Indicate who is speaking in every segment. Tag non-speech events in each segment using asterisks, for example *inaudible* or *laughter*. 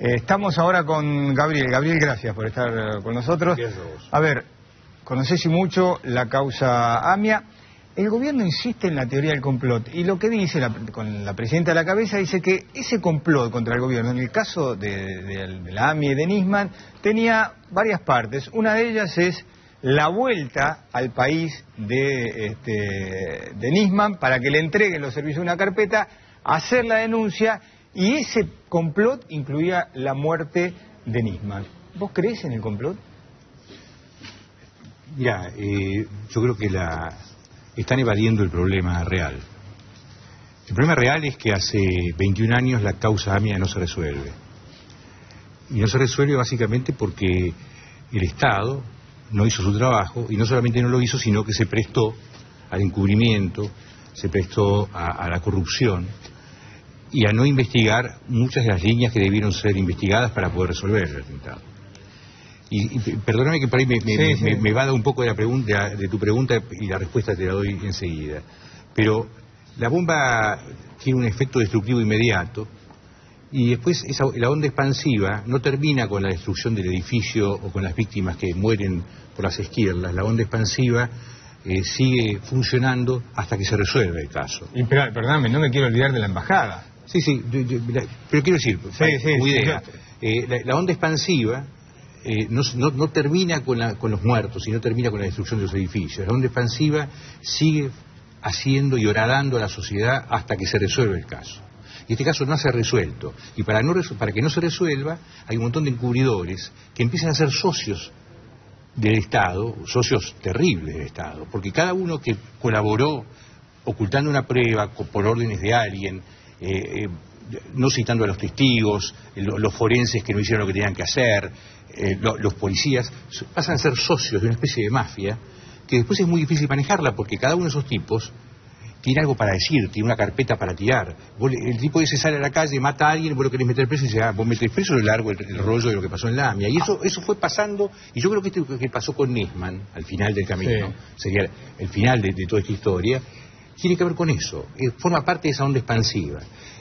Speaker 1: Eh, estamos ahora con Gabriel. Gabriel, gracias por estar eh, con nosotros. A ver, conocés y mucho la causa AMIA. El gobierno insiste en la teoría del complot y lo que dice, con la presidenta a la cabeza, dice que ese complot contra el gobierno, en el caso de, la AMIA y de Nisman, tenía varias partes. Una de ellas es la vuelta al país de, este, de Nisman para que le entreguen los servicios de una carpeta, hacer la denuncia y ese complot incluía la muerte de Nisman. ¿Vos crees en el complot?
Speaker 2: Mira, eh, yo creo que la, están evadiendo el problema real. El problema real es que hace 21 años la causa AMIA no se resuelve. Y no se resuelve básicamente porque el Estado no hizo su trabajo y no solamente no lo hizo, sino que se prestó al encubrimiento, se prestó a la corrupción y a no investigar muchas de las líneas que debieron ser investigadas para poder resolver el atentado. Y, perdóname que por ahí me, va a dar un poco de, la pregunta, de tu pregunta y la respuesta te la doy enseguida. Pero la bomba tiene un efecto destructivo inmediato y después esa, la onda expansiva no termina con la destrucción del edificio o con las víctimas que mueren por las izquierdas. La onda expansiva eh, sigue funcionando hasta que se resuelve el caso.
Speaker 1: Y perdóname, no me quiero olvidar de la embajada.
Speaker 2: Sí, sí, pero quiero decir, eh, la, onda expansiva eh, no, termina con, los muertos, sino termina con la destrucción de los edificios. La onda expansiva sigue haciendo y horadando a la sociedad hasta que se resuelve el caso. Y este caso no se ha resuelto. Y para, no, para que no se resuelva, hay un montón de encubridores que empiezan a ser socios del Estado, socios terribles del Estado, porque cada uno que colaboró ocultando una prueba por órdenes de alguien, eh, eh, no citando a los testigos, eh, los forenses que no hicieron lo que tenían que hacer, los policías, pasan a ser socios de una especie de mafia que después es muy difícil manejarla porque cada uno de esos tipos tiene algo para decir, tiene una carpeta para tirar. el tipo ese sale a la calle, mata a alguien, vos lo querés meter preso y dice, ah, vos metés preso, le largo el, rollo de lo que pasó en la AMIA. Y eso, eso fue pasando, y yo creo que esto que pasó con Nisman, al final del camino, sería el final de toda esta historia, tiene que ver con eso, eh, forma parte de esa onda expansiva.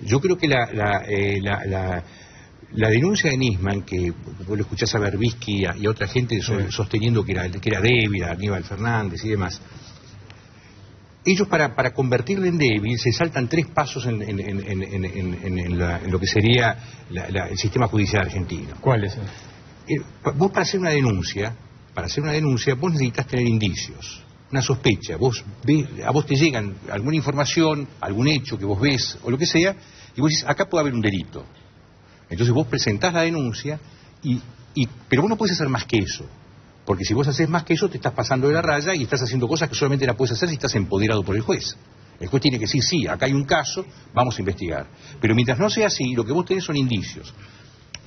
Speaker 2: Yo creo que la, la, eh, la, denuncia de Nisman, que vos lo escuchás a Berbisky y a, otra gente sosteniendo que era, que era débil, a Aníbal Fernández y demás, ellos para, para convertirle en débil se saltan tres pasos en, en, lo que sería el sistema judicial argentino.
Speaker 1: ¿Cuáles?
Speaker 2: Eh, vos para hacer una denuncia, para hacer una denuncia, vos necesitas tener indicios una sospecha, vos a vos te llegan alguna información, algún hecho que vos ves o lo que sea, y vos dices, acá puede haber un delito. Entonces vos presentás la denuncia, y, pero vos no puedes hacer más que eso. Porque si vos haces más que eso, te estás pasando de la raya y estás haciendo cosas que solamente la puedes hacer si estás empoderado por el juez. El juez tiene que decir, sí, acá hay un caso, vamos a investigar. Pero mientras no sea así, lo que vos tenés son indicios.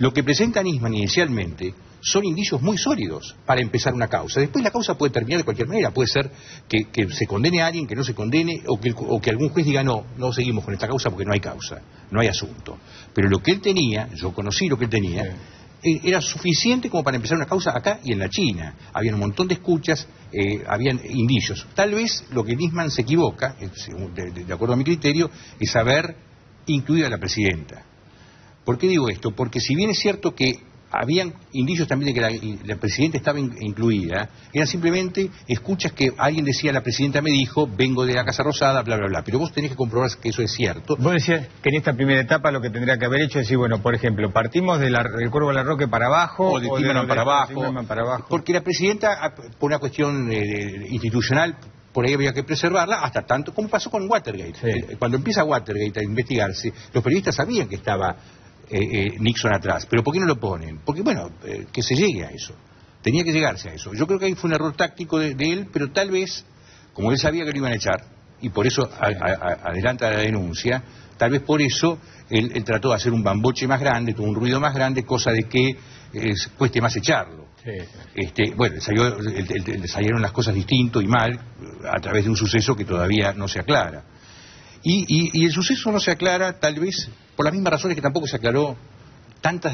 Speaker 2: Lo que presenta Nisman inicialmente son indicios muy sólidos para empezar una causa. Después la causa puede terminar de cualquier manera. Puede ser que, se condene a alguien, que no se condene, o que, o que, algún juez diga no, no seguimos con esta causa porque no hay causa, no hay asunto. Pero lo que él tenía, yo conocí lo que él tenía, eh, era suficiente como para empezar una causa acá y en la China. Había un montón de escuchas, eh, habían indicios. Tal vez lo que Nisman se equivoca, eh, de acuerdo a mi criterio, es haber incluido a la presidenta ¿Por qué digo esto? Porque si bien es cierto que habían indicios también de que la, presidenta estaba incluida, eran simplemente escuchas que alguien decía, la presidenta me dijo, vengo de la Casa Rosada, bla, bla, bla. Pero vos tenés que comprobar que eso es cierto.
Speaker 1: Vos decías que en esta primera etapa lo que tendría que haber hecho es decir, bueno, por ejemplo, partimos del Cuervo de la Roque para abajo,
Speaker 2: o de Timerman para, abajo, Porque la presidenta, ah, por una cuestión eh, institucional, por ahí había que preservarla, hasta tanto como pasó con Watergate. Eh, cuando empieza Watergate a investigarse, los periodistas sabían que estaba eh, eh, Nixon atrás. ¿Pero por qué no lo ponen? Porque, bueno, eh, que se llegue a eso. Tenía que llegarse a eso. Yo creo que ahí fue un error táctico de, él, pero tal vez, como él sabía que lo iban a echar, y por eso adelanta la denuncia, tal vez por eso él, trató de hacer un bamboche más grande, tuvo un ruido más grande, cosa de que cueste más echarlo. Este, bueno, salieron las cosas distinto y mal a través de un suceso que todavía no se aclara. Y, el suceso no se aclara tal vez por las mismas razones que tampoco se aclaró tantas,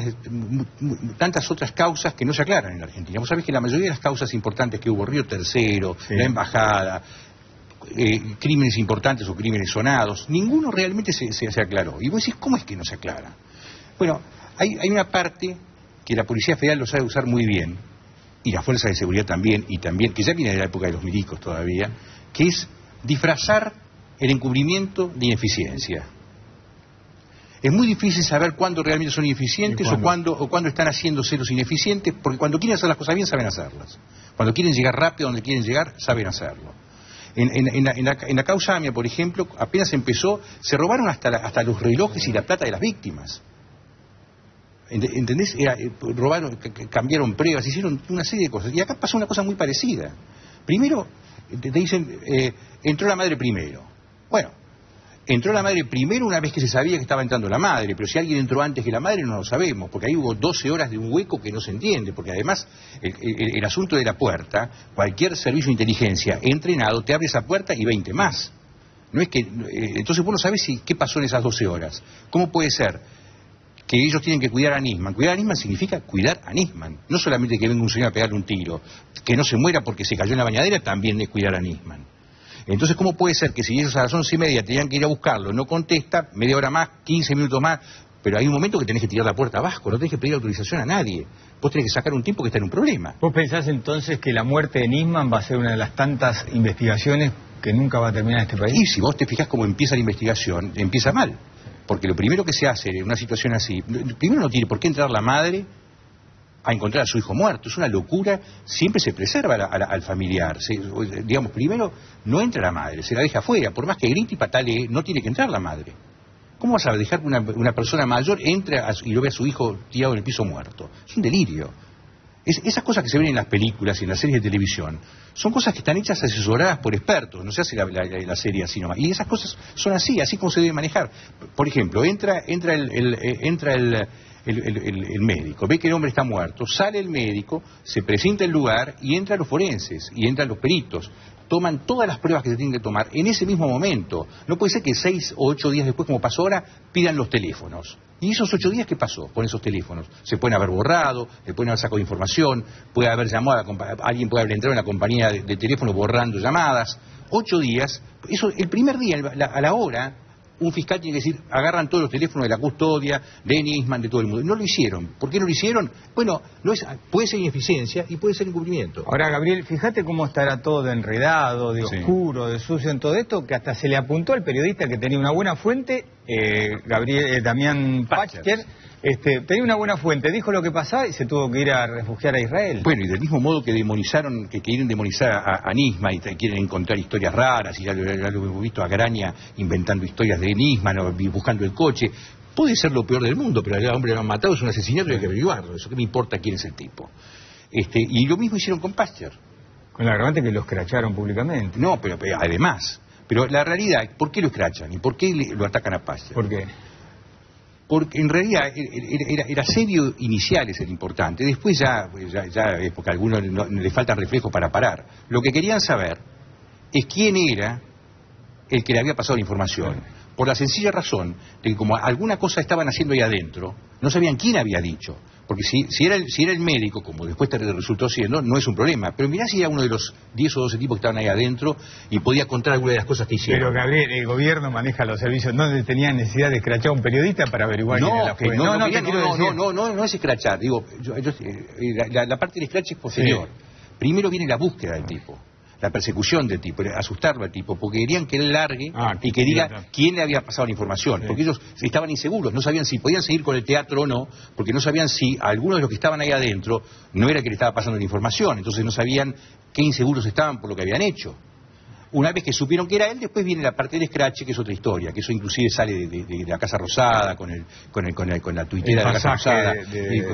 Speaker 2: tantas otras causas que no se aclaran en la Argentina. Vos sabés que la mayoría de las causas importantes que hubo, Río Tercero, la Embajada, eh, crímenes importantes o crímenes sonados, ninguno realmente se, se, aclaró. Y vos decís, ¿cómo es que no se aclara? Bueno, Hay, hay una parte que la Policía Federal lo sabe usar muy bien, y la Fuerza de Seguridad también, y también, que ya viene de la época de los milicos todavía, que es disfrazar el encubrimiento de ineficiencia. Es muy difícil saber cuándo realmente son ineficientes o cuándo, o cuándo están haciendo ceros ineficientes, porque cuando quieren hacer las cosas bien saben hacerlas. Cuando quieren llegar rápido donde quieren llegar, saben hacerlo. En, la, causa AMIA, por ejemplo, apenas empezó, se robaron hasta, hasta los relojes y la plata de las víctimas. ¿Entendés? Eh, robaron, cambiaron pruebas, hicieron una serie de cosas. Y acá pasó una cosa muy parecida. Primero, te, dicen, eh, entró la madre primero. Bueno, entró la madre primero una vez que se sabía que estaba entrando la madre, pero si alguien entró antes que la madre no lo sabemos, porque ahí hubo 12 horas de un hueco que no se entiende, porque además el, asunto de la puerta, cualquier servicio de inteligencia entrenado te abre esa puerta y 20 más. No es que, eh, entonces vos no sabés si, qué pasó en esas 12 horas. ¿Cómo puede ser que ellos tienen que cuidar a Nisman. Cuidar a Nisman significa cuidar a Nisman. No solamente que venga un señor a pegarle un tiro, que no se muera porque se cayó en la bañadera, también es cuidar a Nisman. Entonces, ¿cómo puede ser que si ellos a las once y media tenían que ir a buscarlo, no contesta, media hora más, quince minutos más, pero hay un momento que tenés que tirar la puerta abajo, no tenés que pedir autorización a nadie. Vos tenés que sacar un tiempo que está en un problema.
Speaker 1: ¿Vos pensás entonces que la muerte de Nisman va a ser una de las tantas investigaciones que nunca va a terminar este país?
Speaker 2: Y si vos te fijas cómo empieza la investigación, empieza mal. Porque lo primero que se hace en una situación así, primero no tiene por qué entrar la madre a encontrar a su hijo muerto. Es una locura, siempre se preserva al familiar. digamos, primero no entra la madre, se la deja afuera. Por más que grite y patale, no tiene que entrar la madre. ¿Cómo vas a dejar que una, persona mayor entre y lo vea a su hijo tirado en el piso muerto? Es un delirio esas cosas que se ven en las películas y en las series de televisión son cosas que están hechas asesoradas por expertos, no se hace la, serie así nomás. Y esas cosas son así, así como se debe manejar. Por ejemplo, entra, entra el, eh, entra el, el, médico, ve que el hombre está muerto, sale el médico, se presenta el lugar y entran los forenses y entran los peritos. Toman todas las pruebas que se tienen que tomar en ese mismo momento. No puede ser que seis o ocho días después, como pasó ahora, pidan los teléfonos. ¿Y esos ocho días qué pasó con esos teléfonos? Se pueden haber borrado, se pueden haber sacado información, puede haber llamado a alguien puede haber entrado en la compañía de, teléfono borrando llamadas. Ocho días, eso el primer día, a la hora, un fiscal tiene que decir, agarran todos los teléfonos de la custodia, de Nisman, de todo el mundo. No lo hicieron. ¿Por qué no lo hicieron? Bueno, no es, puede ser ineficiencia y puede ser incumplimiento.
Speaker 1: Ahora, Gabriel, fíjate cómo estará todo de enredado, de oscuro, de sucio en todo esto, que hasta se le apuntó al periodista que tenía una buena fuente, eh, Gabriel, eh, Damián Pachter este, tenía una buena fuente, dijo lo que pasaba y se tuvo que ir a refugiar a Israel.
Speaker 2: Bueno, y del mismo modo que demonizaron, que quieren demonizar a, Nisma y quieren encontrar historias raras, y ya, lo hemos visto a Graña inventando historias de Nisma, buscando el coche. Puede ser lo peor del mundo, pero al hombre lo han matado, es un asesinato y hay que averiguarlo. Eso que me importa quién es el tipo. Este, y lo mismo hicieron con Pasteur.
Speaker 1: Con la agravante que lo escracharon públicamente.
Speaker 2: No, pero, además. Pero la realidad, ¿por qué lo escrachan? ¿Y por qué lo atacan a Pasteur?
Speaker 1: ¿Por qué?
Speaker 2: Porque en realidad era, serio inicial es el importante, después ya, ya, es porque a algunos le falta reflejo para parar. Lo que querían saber es quién era el que le había pasado la información, por la sencilla razón de que como alguna cosa estaban haciendo ahí adentro, no sabían quién había dicho. Porque si, si, era el, si era el médico, como después te resultó siendo, no es un problema. Pero mirá si era uno de los 10 o 12 tipos que estaban ahí adentro y podía contar alguna de las cosas que hicieron.
Speaker 1: Pero Gabriel, el gobierno maneja los servicios, no tenía necesidad de escrachar a un periodista para averiguar
Speaker 2: no,
Speaker 1: quién
Speaker 2: era la no, no, no, no, no, no, es escrachar. Digo, eh, la, parte del escrache es posterior. Primero viene la búsqueda del tipo la persecución del tipo, asustarlo al tipo, porque querían que él largue ah, y que diga quién le había pasado la información, porque ellos estaban inseguros, no sabían si podían seguir con el teatro o no, porque no sabían si alguno de los que estaban ahí adentro no era que le estaba pasando la información, entonces no sabían qué inseguros estaban por lo que habían hecho. Una vez que supieron que era él, después viene la parte del scratch, que es otra historia, que eso inclusive sale de, la Casa Rosada, con el, con el, con, con la tuitera de la Casa Rosada,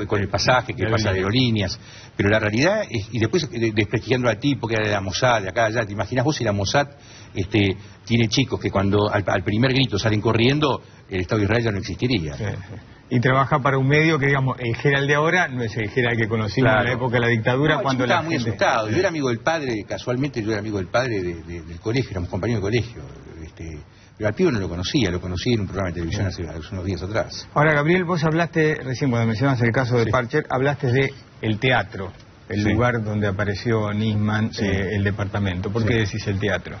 Speaker 2: con el pasaje que pasa de aerolíneas. Pero la realidad, es, y después desprestigiando al tipo que era de la Mossad, de acá, allá, ¿te imaginas vos si la Mossad este, tiene chicos que cuando al, primer grito salen corriendo, el Estado de Israel ya no existiría?
Speaker 1: y trabaja para un medio que, digamos, el Gerald de ahora no es el Gerald que conocimos en la época de la dictadura. cuando
Speaker 2: yo estaba muy asustado. Yo era amigo del padre, casualmente yo era amigo del padre del colegio, éramos compañeros de colegio. Este, pero al pibe no lo conocía, lo conocí en un programa de televisión hace, unos días atrás.
Speaker 1: Ahora, Gabriel, vos hablaste, recién cuando mencionas el caso de Parcher, hablaste de el teatro, el lugar donde apareció Nisman, eh, el departamento. ¿Por qué decís el teatro?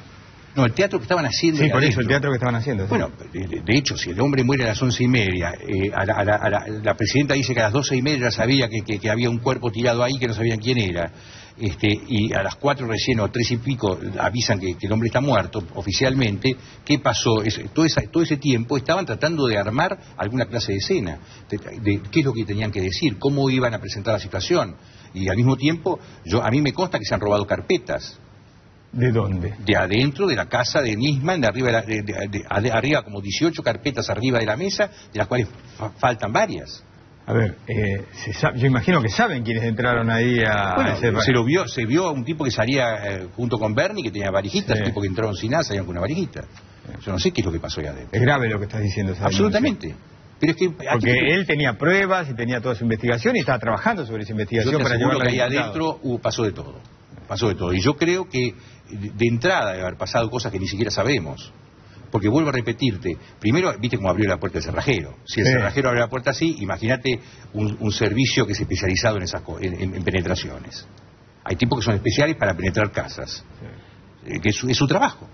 Speaker 2: No, el teatro que estaban haciendo.
Speaker 1: Sí, por eso, el teatro que estaban haciendo.
Speaker 2: Bueno, de, hecho, si el hombre muere a las once y media, eh, la, presidenta dice que a las doce y media ya sabía que, había un cuerpo tirado ahí que no sabían quién era. Este, y a las cuatro recién o tres y pico avisan que, el hombre está muerto oficialmente, ¿qué pasó? todo, todo, ese tiempo estaban tratando de armar alguna clase de escena, de, qué es lo que tenían que decir, cómo iban a presentar la situación. Y al mismo tiempo, yo, a mí me consta que se han robado carpetas.
Speaker 1: ¿De dónde?
Speaker 2: De adentro de la casa de Nisman, de arriba, de, arriba como 18 carpetas arriba de la mesa, de las cuales faltan varias.
Speaker 1: A ver, eh, yo imagino que saben quiénes entraron ahí a,
Speaker 2: bueno, Se lo vio, se vio a un tipo que salía eh, junto con Bernie que tenía varijitas, un tipo que entraron sin nada, salían con una varijita. Yo no sé qué es lo que pasó ahí adentro.
Speaker 1: Es grave lo que estás diciendo, ¿sabes?
Speaker 2: Absolutamente. Pero es que,
Speaker 1: Porque él tenía pruebas y tenía toda su investigación y estaba trabajando sobre esa investigación para llevarla
Speaker 2: que ahí adentro hubo, pasó de todo. Pasó de todo. Y yo creo que de entrada debe haber pasado cosas que ni siquiera sabemos. Porque vuelvo a repetirte, primero, viste cómo abrió la puerta el cerrajero. Si el cerrajero abre la puerta así, imagínate un, servicio que es especializado en, esas, en, penetraciones. Hay tipos que son especiales para penetrar casas, eh, que es, su trabajo.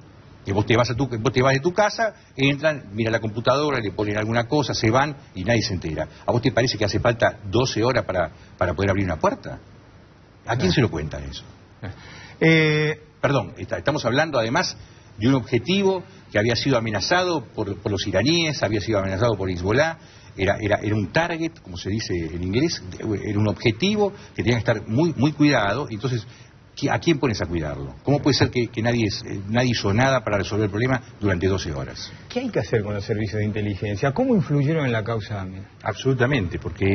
Speaker 2: Que vos te vas a tu, vos te vas de tu casa, entran, miran la computadora, le ponen alguna cosa, se van y nadie se entera. ¿A vos te parece que hace falta 12 horas para, para poder abrir una puerta? ¿A quién se lo cuentan eso? Eh, Perdón, estamos hablando además de un objetivo que había sido amenazado por, los iraníes, había sido amenazado por Hezbollah, era, era, era, un target, como se dice en inglés, era un objetivo que tenía que estar muy, muy cuidado, entonces ¿A quién pones a cuidarlo? ¿Cómo puede ser que, nadie, eh, nadie hizo nada para resolver el problema durante 12 horas?
Speaker 1: ¿Qué hay que hacer con los servicios de inteligencia? ¿Cómo influyeron en la causa AMIA?
Speaker 2: Absolutamente, porque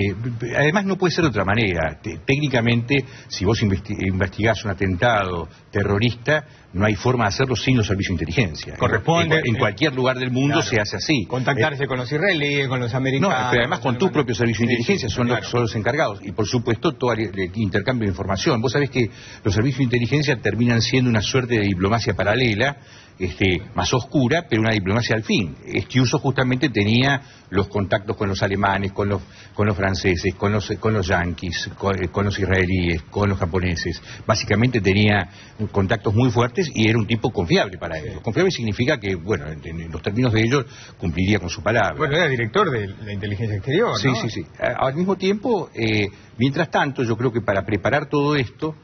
Speaker 2: además no puede ser de otra manera. técnicamente, si vos investigás un atentado terrorista, no hay forma de hacerlo sin los servicios de inteligencia.
Speaker 1: Corresponde.
Speaker 2: En, cualquier lugar del mundo se hace así.
Speaker 1: Contactarse eh, con los israelíes, con los americanos.
Speaker 2: No, pero además con tus propios servicios de inteligencia, son, los, son, los, encargados. Y por supuesto, todo el, intercambio de información. Vos sabés que los servicios de inteligencia terminan siendo una suerte de diplomacia paralela este, más oscura, pero una diplomacia al fin. Estiuso justamente tenía los contactos con los alemanes, con los, con los franceses, con los, con los yanquis, con, con, los israelíes, con los japoneses. Básicamente tenía contactos muy fuertes y era un tipo confiable para ellos. Confiable significa que, bueno, en, los términos de ellos, cumpliría con su palabra.
Speaker 1: Bueno, era director de la inteligencia exterior.
Speaker 2: Sí, sí, sí. Al mismo tiempo, eh, mientras tanto, yo creo que para preparar todo esto,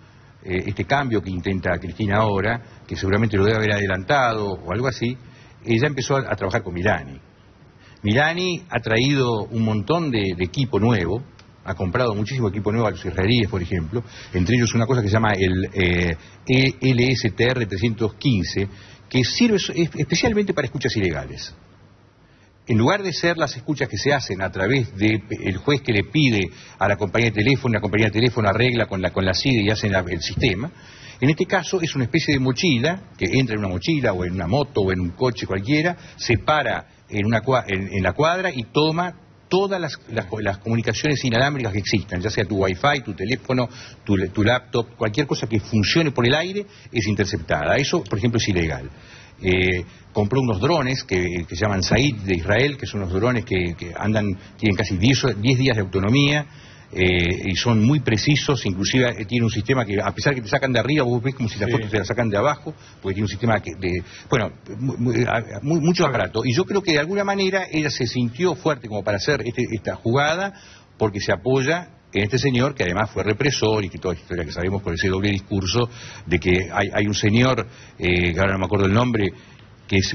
Speaker 2: eh, este cambio que intenta Cristina ahora, que seguramente lo debe haber adelantado o algo así, ella empezó a, trabajar con Milani. Milani ha traído un montón de, equipo nuevo, ha comprado muchísimo equipo nuevo a los israelíes, por ejemplo, entre ellos una cosa que se llama el eh, ELSTR 315, que sirve especialmente para escuchas ilegales en lugar de ser las escuchas que se hacen a través del juez que le pide a la compañía de teléfono, la compañía de teléfono arregla con la, con la CIDE y hacen el sistema, en este caso es una especie de mochila que entra en una mochila o en una moto o en un coche cualquiera, se para en, una, en, la cuadra y toma todas las, las, comunicaciones inalámbricas que existan, ya sea tu wifi, tu teléfono, tu laptop, cualquier cosa que funcione por el aire es interceptada. Eso, por ejemplo, es ilegal. Eh, compró unos drones que, se llaman Said de Israel, que son unos drones que, andan, tienen casi 10, días de autonomía eh, y son muy precisos, inclusive eh, tiene un sistema que a pesar que te sacan de arriba, vos ves como si las fotos te las sacan de abajo, porque tiene un sistema de, bueno, mucho aparato. Y yo creo que de alguna manera ella se sintió fuerte como para hacer este, esta jugada, porque se apoya en este señor, que además fue represor y que toda historia que sabemos con ese doble discurso de que hay, un señor, eh, que ahora no me acuerdo el nombre,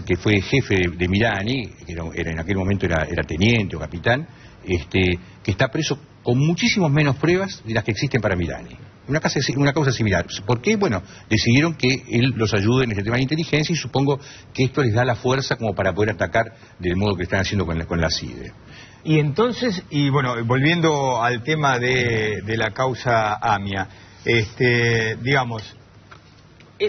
Speaker 2: que, fue jefe de, Milani, que era, en aquel momento era, teniente o capitán, este, que está preso con muchísimas menos pruebas de las que existen para Milani. Una, una causa similar. ¿Por qué? Bueno, decidieron que él los ayude en este tema de inteligencia y supongo que esto les da la fuerza como para poder atacar del modo que están haciendo con la, con la CIDE.
Speaker 1: Y entonces, y bueno, volviendo al tema de, la causa AMIA, este, digamos,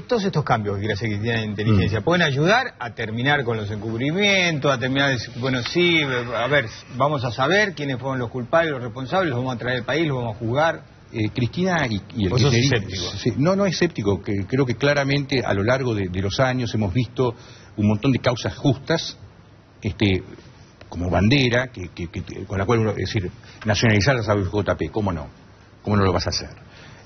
Speaker 1: todos estos cambios que hace Cristina de inteligencia mm. pueden ayudar a terminar con los encubrimientos, a terminar, bueno, sí, a ver, vamos a saber quiénes fueron los culpables, los responsables, los vamos a traer al país, los vamos a juzgar.
Speaker 2: Eh, Cristina y, el
Speaker 1: ¿Vos escéptico?
Speaker 2: no, no es escéptico, que creo que claramente a lo largo de, de los años hemos visto un montón de causas justas, este, como bandera, que, con la cual uno, es decir, nacionalizar la JP, ¿cómo no? ¿cómo no lo vas a hacer?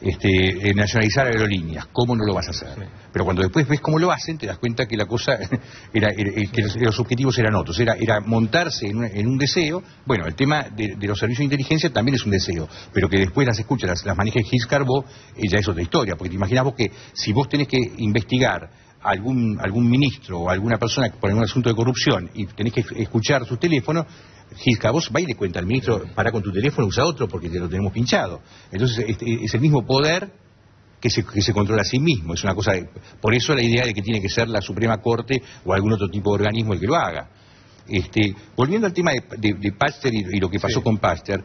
Speaker 2: Este, eh, nacionalizar aerolíneas, ¿cómo no lo vas a hacer? Pero cuando después ves cómo lo hacen, te das cuenta que la cosa *laughs* era, que los, objetivos eran otros, era, era montarse en, un deseo, bueno, el tema de, los servicios de inteligencia también es un deseo, pero que después las escuchas, las, las maneja Gilles Carbó, eh, ya es otra historia, porque te imaginas vos que si vos tenés que investigar algún, algún ministro o alguna persona por algún asunto de corrupción y tenés que escuchar su teléfono, Gisca, vos va y le cuenta al ministro, para con tu teléfono, usa otro porque te lo tenemos pinchado. Entonces este, es el mismo poder que se, que se controla a sí mismo. Es una cosa, por eso la idea de que tiene que ser la Suprema Corte o algún otro tipo de organismo el que lo haga. Este, volviendo al tema de, de, Pasteur y, lo que pasó con Pasteur,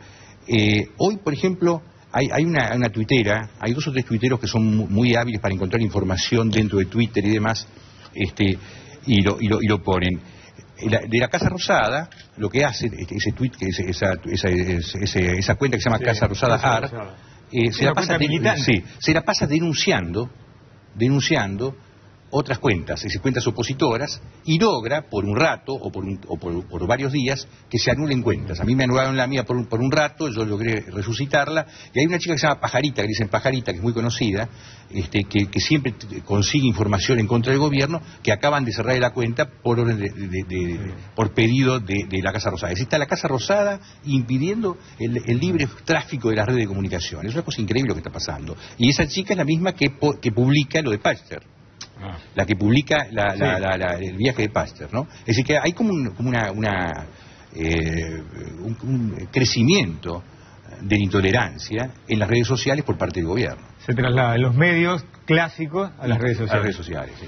Speaker 2: eh, hoy, por ejemplo, hay, hay una, una, tuitera, hay dos o tres tuiteros que son muy hábiles para encontrar información dentro de Twitter y demás, este, y, lo, y, lo, y lo ponen. De la Casa Rosada, lo que hace, este, ese tweet, esa, esa, esa, esa, cuenta que se llama Casa Rosada AR, eh, se, la pasa sí, se la pasa denunciando, denunciando otras cuentas, esas cuentas opositoras, y logra por un rato o por, o por, varios días que se anulen cuentas. A mí me anularon la mía por un, un, rato, yo logré resucitarla, y hay una chica que se llama Pajarita, que dicen Pajarita, que es muy conocida, este, que, siempre consigue información en contra del gobierno, que acaban de cerrar la cuenta por orden de, por pedido de, la Casa Rosada. Es está la Casa Rosada impidiendo el, libre tráfico de las redes de comunicación. Es una cosa increíble lo que está pasando. Y esa chica es la misma que, que publica lo de La que publica el viaje de Pasteur, ¿no? Es decir, que hay como un, una, eh, un, crecimiento de la intolerancia en las redes sociales por parte del gobierno.
Speaker 1: Se traslada de los medios clásicos a las redes sociales.
Speaker 2: A las redes sociales, sí.